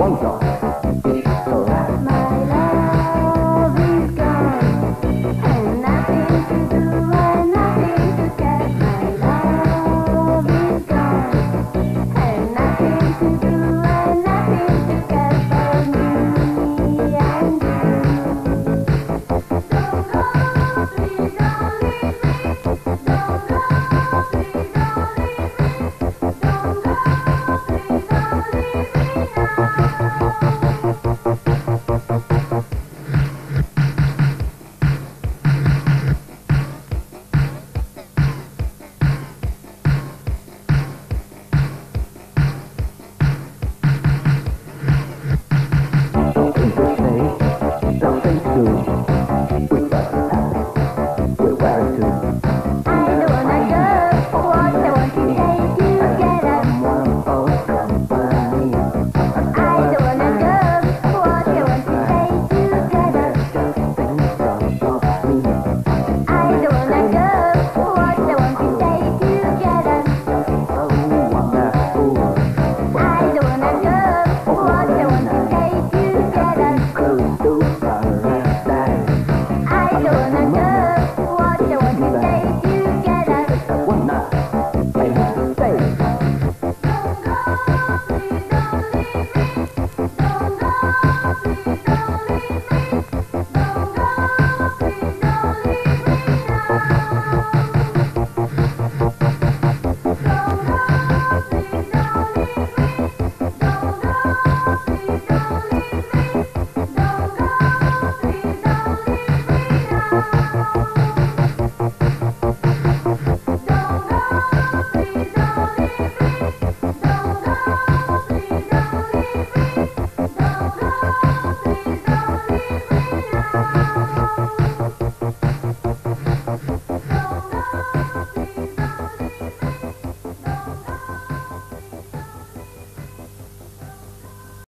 Toronto.